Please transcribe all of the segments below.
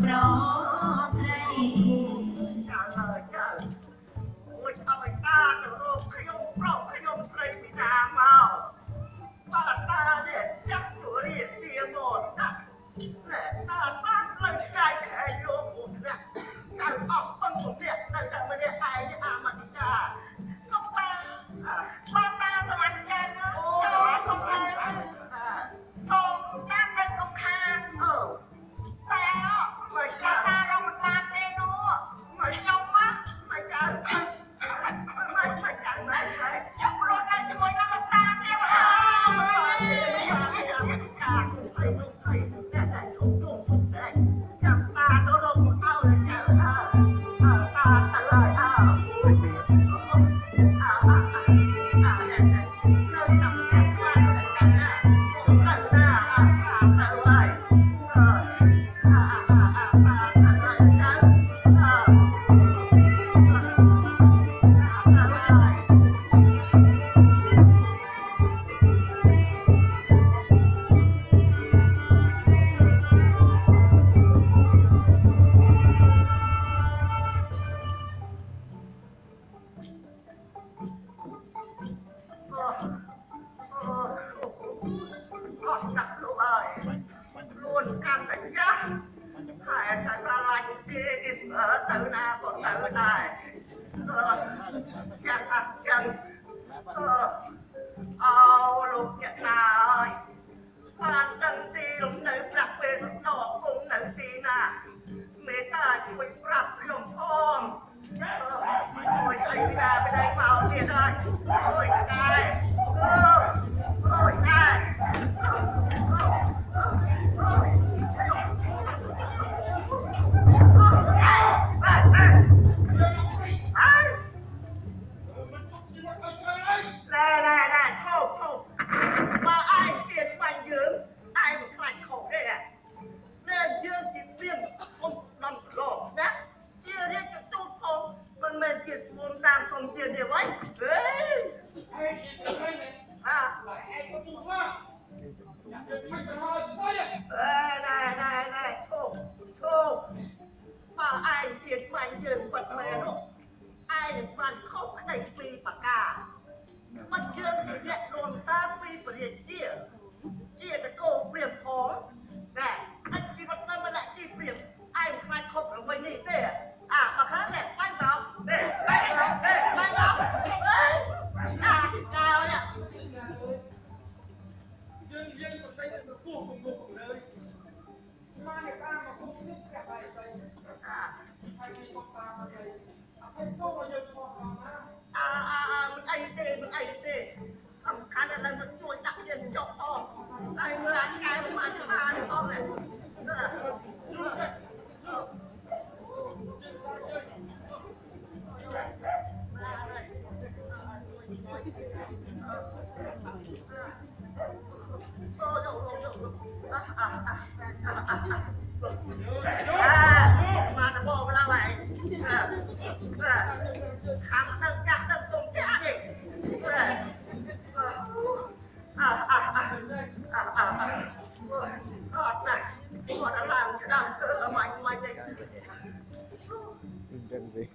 Cross Baju baru. Đừng cần gì.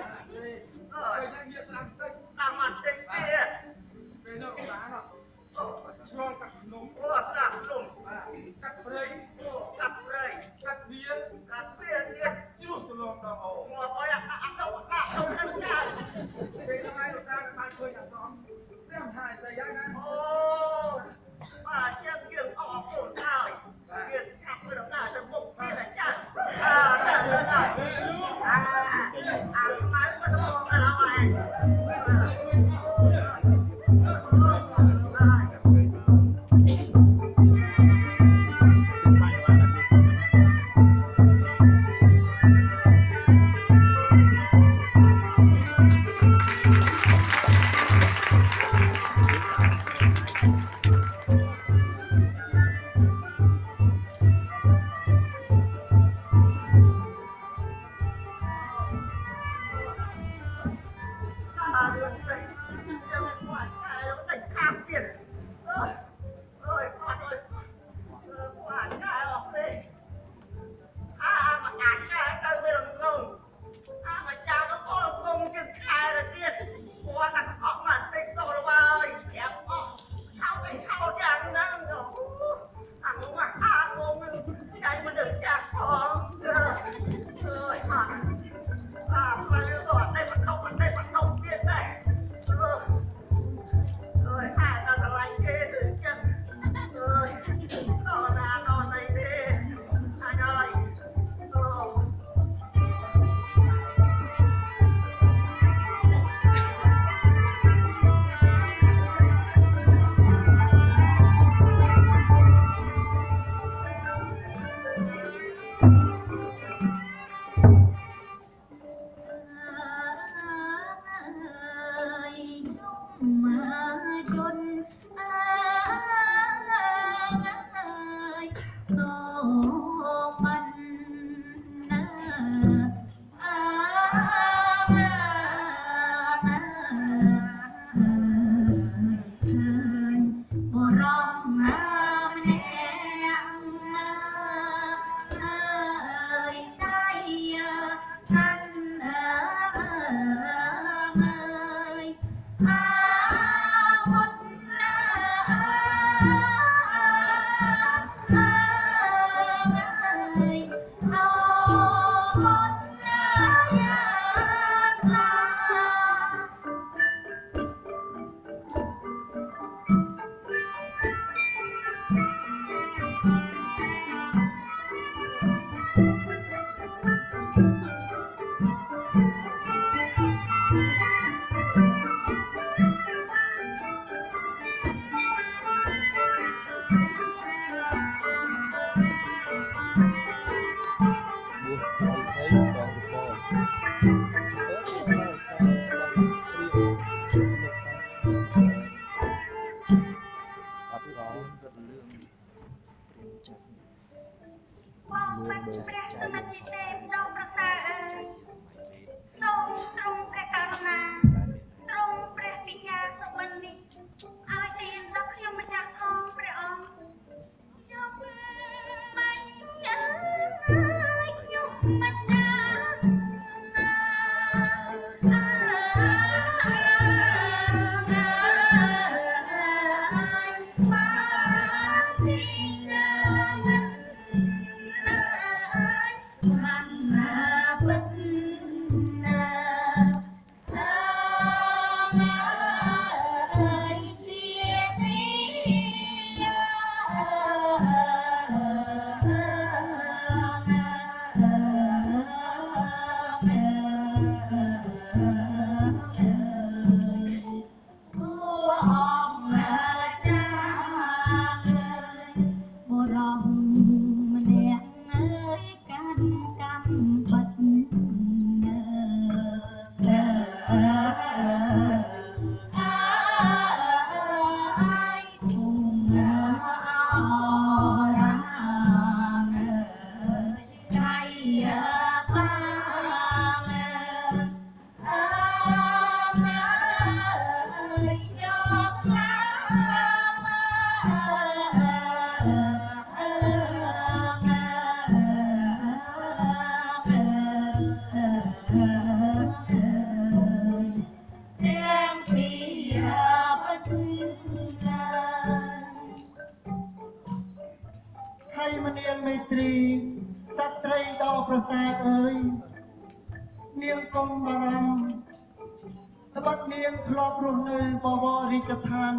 អើយយើងងាកស្ដាំតិចស្ដាំអត់ទេទៀតពេលនោះបានអូឆ្លងកាត់ភ្នំអូកាត់ភ្នំកាត់ព្រៃអូកាត់ព្រៃកាត់វាកាត់វាទៀតជ្រុះទៅលោកដល់អូមកអើយអត់អត់ដល់អត់ដល់ទៅចាពេលនោះឯងលោកតាបានឃើញអាសន្នព្រះមហាឥសីយ៉ាងណាអូ song.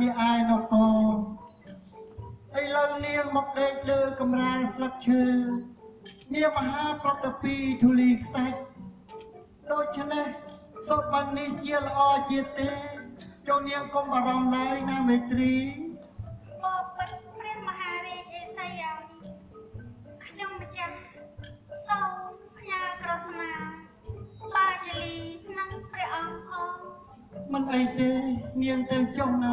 វាអាយនៅកោឥឡូវនាងមកដេកលើកំរាលស្លឹកឈើនាងមហាប្រតិពីធូលីខ្សាច់ដូច្នេះសូត្របាននេះជាល្អជាទេចូលនាងកុំបារម្ភឡើយណាមេត្រី មិនអីទេនាងទៅចុះណា